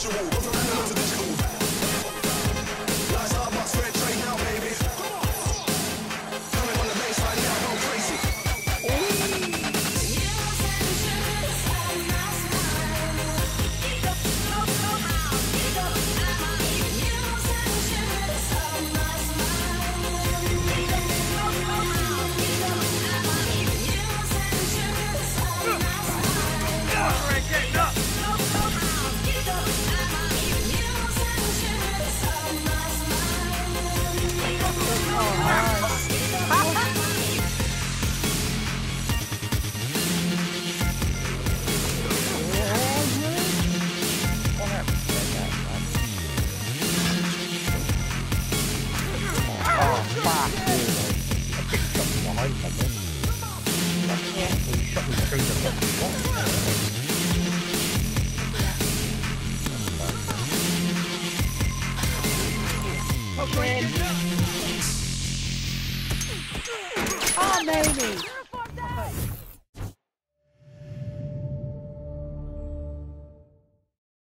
Alright, Oh, fuck you.